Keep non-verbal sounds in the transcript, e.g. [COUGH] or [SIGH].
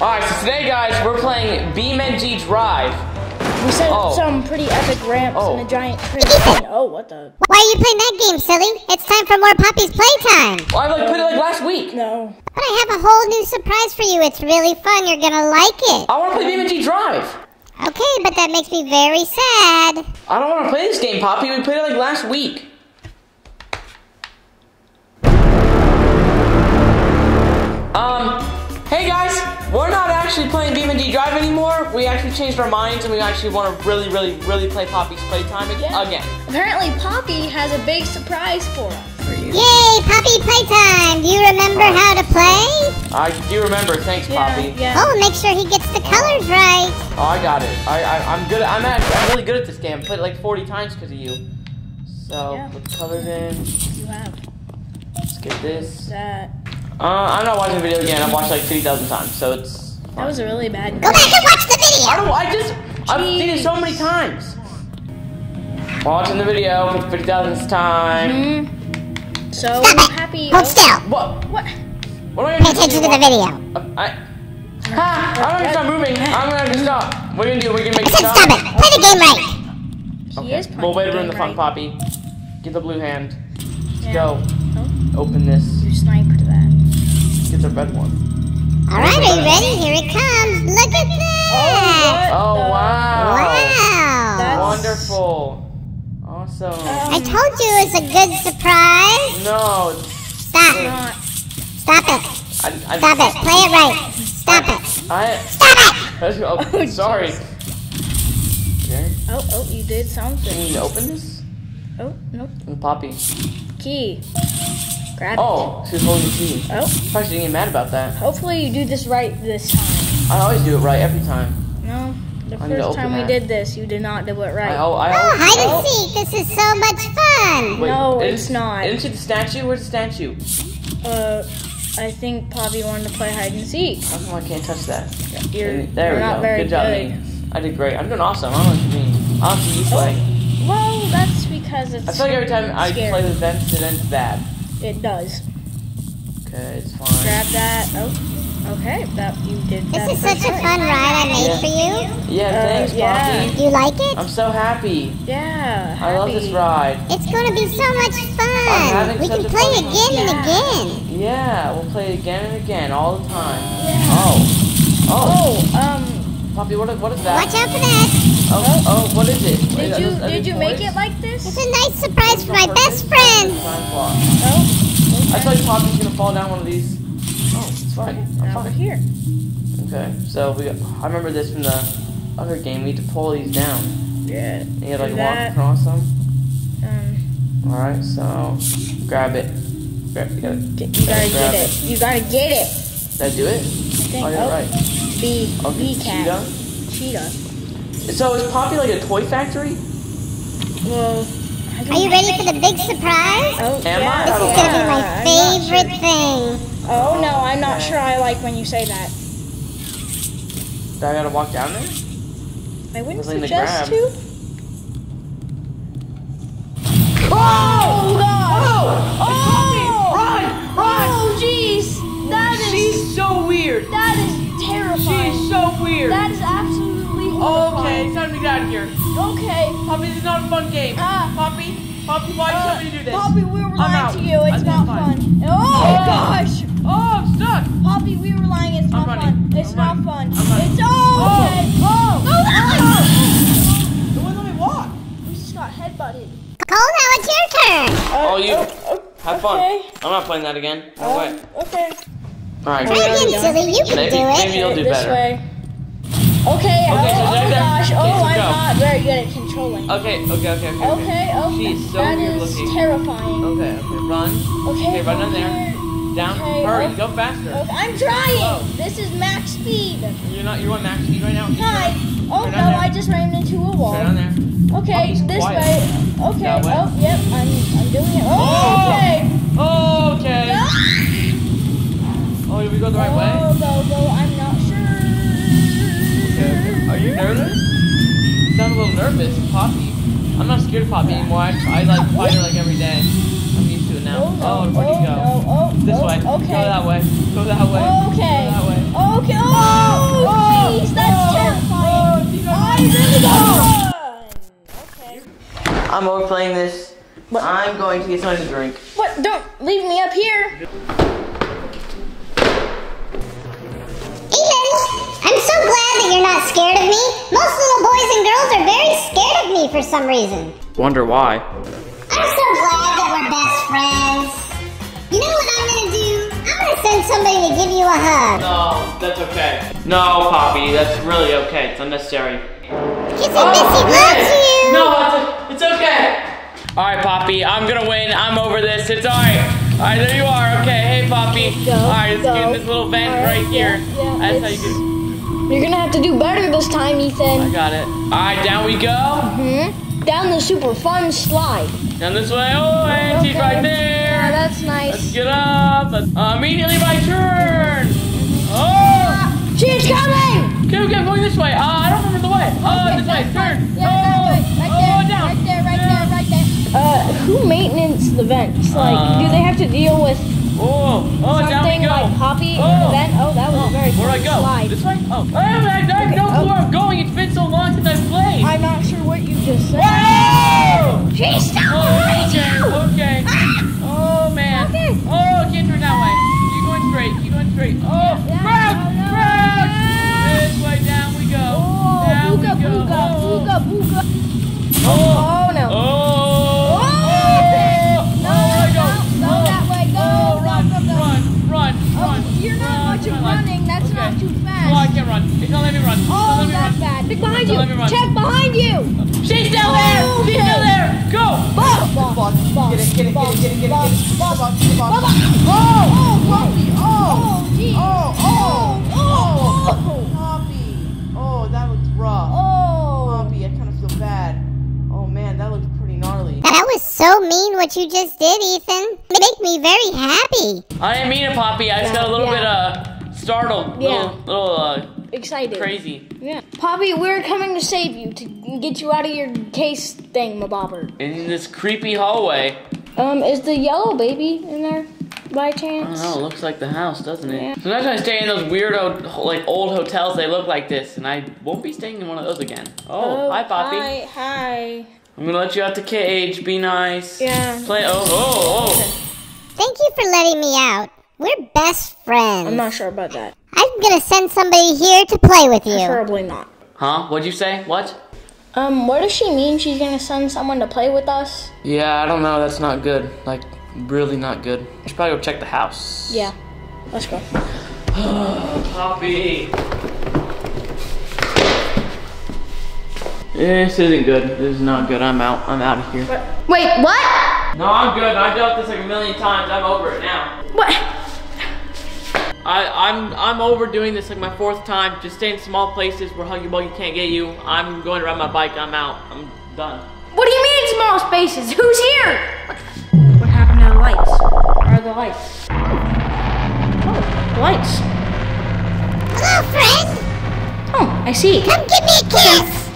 Alright, so today, guys, we're playing BeamNG Drive. We set Oh. up some pretty epic ramps Oh. and a giant trampoline. [LAUGHS] Oh, what the? Why are you playing that game, silly? It's time for more Poppy's playtime. Well, I like put it like last week. No. But I have a whole new surprise for you. It's really fun. You're gonna like it. I want to play BeamNG Drive. Okay, but that makes me very sad. I don't want to play this game, Poppy. We played it like last week. Um, hey guys, we're not actually playing BeamNG Drive anymore. We actually changed our minds and we actually want to really, really, really play Poppy's Playtime ag- Yeah. again. Apparently, Poppy has a big surprise for us. For you. Yay, Poppy playtime. Do you remember how to play? I do remember. Thanks, Poppy. Yeah. Oh, make sure he gets the colors right. Oh, I got it. I, I I'm good. I'm actually I'm really good at this game. I played it like 40 times because of you. So Yeah. put the colors in. You have Let's get this. that. Uh, I'm not watching the video again. I've watched like 50,000 times, so it's. That was a really bad. Go back and watch the video! I don't. I just. I've seen it so many times. Watching the video for the 50,000th time. Hmm. So Stop it. happy. Hold oh, still. What? What? What am I Pay attention to the video. Uh, I. Ha! I'm gonna stop moving. I'm gonna have to stop. What are you gonna do? We're gonna make I said stop. stop it. Play the game right. He Okay. is playing Well, way to the ruin the fun, right. Poppy. Get the blue hand. Yeah. Go. Oh, Open this. you sniped that. Get the red one. All right, are you ready? Here it comes. Look at that. Oh the- wow! Wow. That's- Wonderful. Awesome. Um, I told you it was a good surprise. no, Stop. Not. Stop it. I, I, Stop it. Play it right. Stop it. I, Stop it. [LAUGHS] oh, Oh, sorry. Okay. Oh, oh, you did something. need to open this? Oh, nope. And Poppy. Key. Grab Oh, she's holding the key. Oh, Probably didn't get mad about that. hopefully you do this right this time. I always do it right every time. No, the I first open time we that. did this, you did not do it right. I, oh, I Oh, always. hide and seek. This is so much fun. Wait, No, isn't- it's not. Isn't she the statue? Where's the statue? Uh, I think Poppy wanted to play hide and seek. How come I can't touch that? You're, there you're we not go. very good job, good. me. I did great. I'm doing awesome. I don't know what you mean. I'll see you play. Well, that's because it's. I feel like every time I play the vents, it ends bad. It does. Okay, it's fine. Grab that. Oh, okay. That you did. This that is first such a fun ride I made Yeah. for you. Yeah, Uh, thanks, yeah. Poppy. You like it? I'm so happy. Yeah. I love this ride. It's gonna be so much fun. We can play fun again and again. Yeah, we'll play it again and again all the time. Yeah. Oh. Oh. Oh, um, Poppy, what is, what is that? Watch out for that. Oh, oh, what is it? Wait, did are you those- did you make it like this? It's a nice surprise for my best friend. Time clock. Oh, I thought you Poppy's gonna fall down one of these. Oh, it's fine. I'm now we're fine. here. Okay, so we. I remember this from the other game. We had to pull these down. Yeah. And you had like Do walk across them. Um, All right, so grab it. Grab, you gotta, get, you gotta grab get it. You gotta get it. Did I do it? I think. Oh, you're oh, right. B. Okay, B cat. cheetah. Cheetah. So is Poppy like a toy factory? Well. Are you ready for the big surprise? Oh, Am yeah, I? I This is gonna be my I'm sure. favorite thing. Oh no, I'm not sure I like when you say that. Do I gotta walk down there? I wouldn't Something to suggest grab. to. Oh god! Oh! oh, oh! Run! Run! Oh jeez! That is She's so weird. that is terrifying. She's so weird. That is absolutely Okay, horrifying. it's time to get out of here. Okay. Poppy, this is not a fun game. Ah. Poppy, Poppy, why Uh, did you tell me to do this? Poppy, we were lying to you. It's I think not fine. fun. Oh, Oh. gosh! Oh, I'm stuck. Poppy, we were lying. It's not fun. It's I'm not running. fun. I'm. It's oh, okay. Oh, oh, It wouldn't let me walk. We just got headbutted. Cole, now it's your turn. Oh, you- oh, Have fun. okay. I'm not playing that again. No Oh, way. okay. All right. Try again, silly. You can Maybe- do it. maybe you'll do this better. way. Okay. oh, so oh there. gosh. Okay, Oh, so I'm go. not very good at controlling. Okay, okay, okay, okay. Okay. Okay. She's so That weird is looking. terrifying. Okay, okay, run. Okay. Okay, run down there. Down. Okay, Hurry, oh. go faster. Okay, I'm trying. Whoa. This is max speed. You're not. You're on max speed right now. Hi. Oh no, there. I just ran into a wall. Turn down there. Okay, Poppy's this quiet. way. Okay. That way? Oh, yep. I'm I'm doing it. Oh, Oh! okay. Oh, okay. Ah! we go the right way? Oh, Bobo, I'm not sure. Okay. Are you nervous? You sound a little nervous, Poppy. I'm not scared of Poppy anymore. I, I like fight her like every day. I'm used to it now. Oh, no. oh where'd oh, you go? No. Oh, this oh, way. Okay. Go that way. Go that way. Okay. Go that way. Okay. Oh, jeez, oh, oh, oh that's terrifying. I really go. I'm overplaying this. What? I'm going to get something to drink. What? Don't leave me up here. Ethan, I'm so glad that you're not scared of me. Most little boys and girls are very scared of me for some reason. Wonder why. I'm so glad that we're best friends. You know what I'm gonna do? I'm gonna send somebody to give you a hug. No, that's okay. No, Poppy, that's really okay. It's unnecessary. Kissy Missy oh, loves you. No, it's, it's okay. All right, Poppy, I'm gonna win. I'm over this. It's all right. All right, there you are. Okay, hey, Poppy. Go, all right, let's go. get in this little vent right, right here. yeah, yeah, That's how you can... You're gonna have to do better this time, Ethan. I got it. All right, down we go. Hmm? Down the super fun slide. Down this way. Oh, and she's right Yeah, there. that's Let's get up. Let's, uh, immediately my turn. Oh. She's coming! Okay, okay, I'm going this way. Uh, I don't remember the way. Oh, this way. Turn. Yeah, oh, who maintenance the vents? Like, Uh, do they have to deal with Oh, oh, down we something go. like Poppy in Oh. the vent? Oh, that was a very Where do I go? slide. This way? Oh. I, I, I have no Okay, clue oh. where I'm going. It's been so long since I've played. I'm not sure what you just said. Whoa! She's still Oh, behind okay, you! okay. Oh, man. Okay. Oh, can't turn that way. Keep going straight. Keep going straight. Oh, Yeah, crouch, no, no, crouch. no. This way, down we go. Oh, down booga, we go. booga, oh. booga, booga. Oh, Oh. Oh. Oh. No, oh, I go. no, no, oh. that way. Go, Oh, run, go, go, go. run, run, Oh, run. you're not run, much of run. running. That's okay. Not too fast. Oh, I can't run. It's not letting me run. Oh, me that's run. bad. Look behind Don't let me you. Check behind you. She's still there. Oh, She's okay. still there. Go. Boss, boss, boss, Get it, get it, get it, get it, get it, get it. boss, Come on, come on. Oh, Oh, Poppy, oh, Oh, geez. oh, oh, Oh, oh, Poppy. Oh, that looks rough. Oh. Poppy, I kind of feel bad. Oh man, that looks pretty gnarly. That was so mean what you just did, Ethan. It make me very happy. I didn't mean it, Poppy. I just got a little Yeah. bit uh startled. Yeah. Little, little uh Excited. crazy. Yeah. Poppy, we're coming to save you to get you out of your case thing, mabobber. In this creepy hallway. Um, is the yellow baby in there by I don't chance? know. It looks like the house, doesn't it? Yeah. Sometimes I stay in those weirdo, like old hotels, they look like this, and I won't be staying in one of those again. Oh, hi, Poppy. Hi, hi. I'm gonna let you out the cage. Be nice. Yeah. Play. Oh, oh, oh. Thank you for letting me out. We're best friends. I'm not sure about that. I'm gonna send somebody here to play with you. Probably not. Huh? What'd you say? What? Um, what does she mean? She's gonna send someone to play with us? Yeah, I don't know. That's not good. Like, really not good. I should probably go check the house. Yeah. Let's go. [SIGHS] Poppy. This isn't good. This is not good. I'm out. I'm out of here. Wait, what? No, I'm good. I dealt this like a million times. I'm over it now. What? I, I'm I'm over doing this like my fourth time. Just stay in small places where Huggy Wuggy can't get you. I'm going to ride my bike. I'm out. I'm done. What do you mean in small spaces? Who's here? What, what happened to the lights? Where are the lights? Oh, the lights. Hello, friend. Oh, I see. Come give me a kiss.